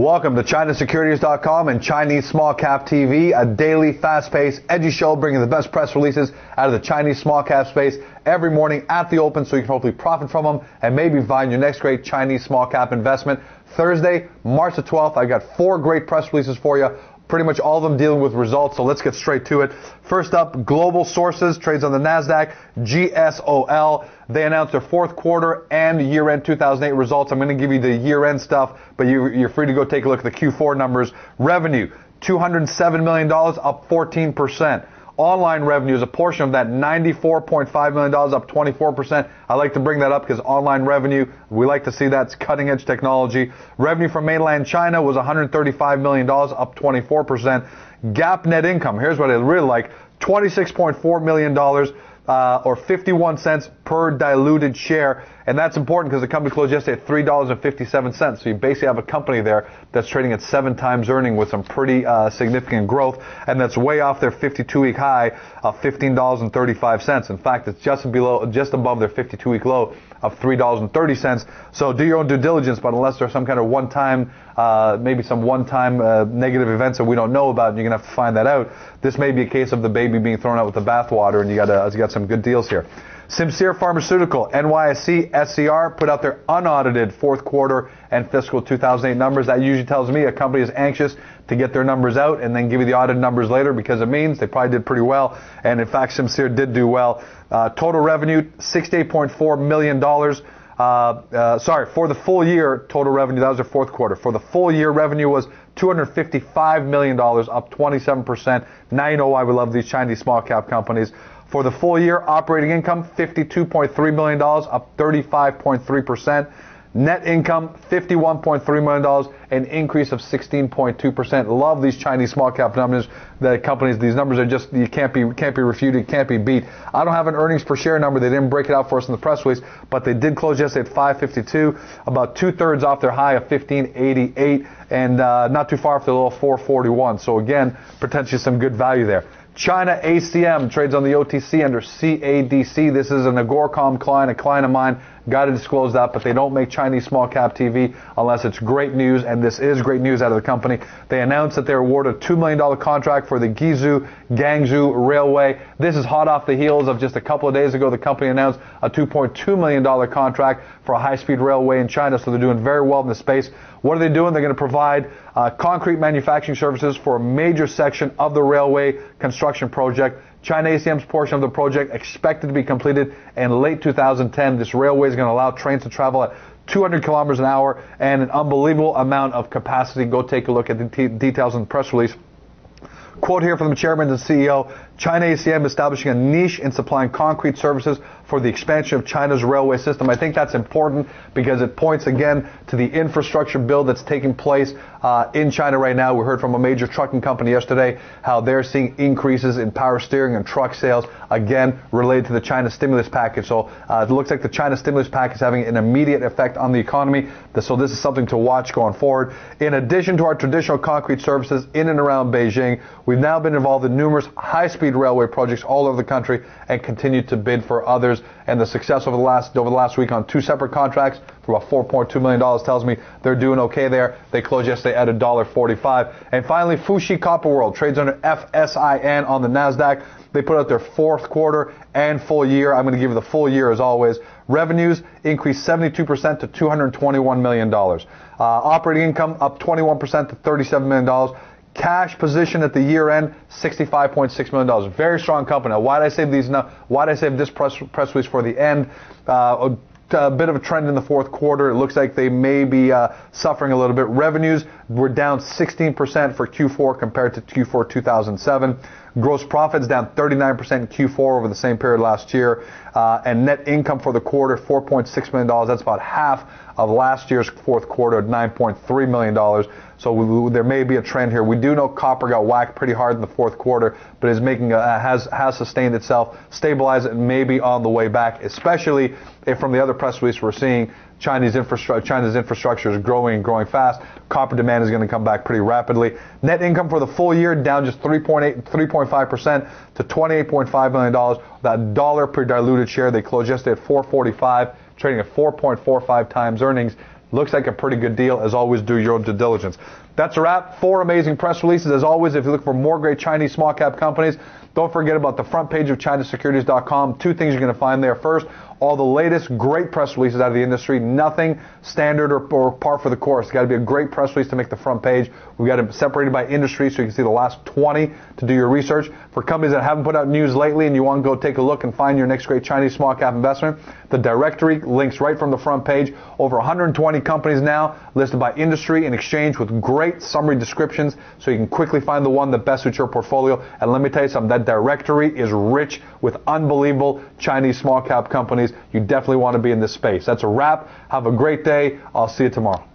Welcome to ChinaSecurities.com and Chinese Small Cap TV, a daily, fast-paced, edgy show bringing the best press releases out of the Chinese small cap space every morning at the open so you can hopefully profit from them and maybe find your next great Chinese small cap investment. Thursday, March the 12th, I got four great press releases for you pretty much all of them dealing with results. So let's get straight to it. First up, Global Sources trades on the Nasdaq. GSOL. They announced their fourth quarter and year-end 2008 results. I'm going to give you the year-end stuff, but you, you're free to go take a look at the Q4 numbers. Revenue, $207 million, up 14 percent. Online revenue is a portion of that $94.5 million, up 24%. I like to bring that up because online revenue, we like to see that's cutting edge technology. Revenue from mainland China was $135 million, up 24%. GAAP net income, here's what I really like, $26.4 million uh, or 51 cents per diluted share. And that's important because the company closed yesterday at $3.57. So you basically have a company there that's trading at seven times earning with some pretty uh, significant growth. And that's way off their 52 week high of $15.35. In fact, it's just below, just above their 52 week low of $3.30. So do your own due diligence, but unless there's some kind of one time, uh, maybe some one time uh, negative events that we don't know about, and you're going to have to find that out. This may be a case of the baby being thrown out with the bathwater, and you got to, you got some good deals here. Simcere Pharmaceutical, NYSE, SCR put out their unaudited fourth quarter and fiscal 2008 numbers. That usually tells me a company is anxious to get their numbers out and then give you the audited numbers later because it means they probably did pretty well. And in fact, Simcere did do well. Uh, total revenue, $68.4 million. Uh, uh, sorry, for the full year, total revenue, that was their fourth quarter. For the full year, revenue was $255 million, up 27%. Now you know why we love these Chinese small cap companies. For the full year, operating income, $52.3 million, up 35.3%. Net income, $51.3 million, an increase of 16.2%. Love these Chinese small cap numbers. The companies, these numbers are just, you can't be, can't be refuted, can't be beat. I don't have an earnings per share number. They didn't break it out for us in the press release, but they did close yesterday at 552, about two thirds off their high of 1588, and uh, not too far off the low 441. So again, potentially some good value there. China ACM trades on the OTC under CADC. This is an Agoracom client, a client of mine. Got to disclose that, but they don't make Chinese small cap TV unless it's great news, and this is great news out of the company. They announced that they're awarded a $2 million contract for the Guizhou-Guangzhou Railway. This is hot off the heels of just a couple of days ago, the company announced a $2.2 million contract for a high-speed railway in China, so they're doing very well in the space. What are they doing? They're going to provide uh, concrete manufacturing services for a major section of the railway construction project. China ACM's portion of the project expected to be completed in late 2010. This railway is going to allow trains to travel at 200 kilometers an hour and an unbelievable amount of capacity. Go take a look at the details in the press release. Quote here from the chairman and CEO China ACM establishing a niche in supplying concrete services for the expansion of China's railway system. I think that's important because it points again to the infrastructure bill that's taking place uh, in China right now. We heard from a major trucking company yesterday how they're seeing increases in power steering and truck sales, again, related to the China stimulus package. So uh, it looks like the China stimulus package is having an immediate effect on the economy. So this is something to watch going forward. In addition to our traditional concrete services in and around Beijing, we've now been involved in numerous high-speed railway projects all over the country and continue to bid for others. And the success over the last over the last week on two separate contracts for about 4.2 million dollars tells me they're doing okay there. They closed yesterday at $1.45. And finally, Fushi Copperweld trades under FSIN on the Nasdaq. They put out their fourth quarter and full year. I'm going to give you the full year as always. Revenues increased 72% to $221 million. Uh, operating income up 21% to $37 million. Cash position at the year end, $65.6 million. Very strong company. Now, why did I save these? Now, Why did I save this press, press release for the end? Uh, a bit of a trend in the fourth quarter. It looks like they may be uh, suffering a little bit. Revenues were down 16% for Q4 compared to Q4 2007. Gross profits down 39% in Q4 over the same period last year. Uh, and net income for the quarter, $4.6 million. That's about half of last year's fourth quarter at $9.3 million. So we, there may be a trend here. We do know copper got whacked pretty hard in the fourth quarter, but is making a, has has sustained itself, stabilized, and maybe on the way back. Especially from the other press release we're seeing Chinese infrastructure China's infrastructure is growing and growing fast. Copper demand is going to come back pretty rapidly. Net income for the full year down just 3.8 3.5 percent to 28.5 million dollars. That dollar per diluted share they closed yesterday at 4.45, trading at 4.45 times earnings. Looks like a pretty good deal. As always, do your own due diligence. That's a wrap. Four amazing press releases. As always, if you look for more great Chinese small cap companies, don't forget about the front page of ChinaSecurities.com. Two things you're going to find there. First, all the latest great press releases out of the industry. Nothing standard or, or par for the course. Got to be a great press release to make the front page. We've got it separated by industry so you can see the last 20 to do your research. For companies that haven't put out news lately and you want to go take a look and find your next great Chinese small cap investment, the directory links right from the front page. Over 120 companies now listed by industry and exchange with great summary descriptions so you can quickly find the one that best suits your portfolio. And let me tell you something, that directory is rich with unbelievable Chinese small cap companies. You definitely want to be in this space. That's a wrap. Have a great day. I'll see you tomorrow.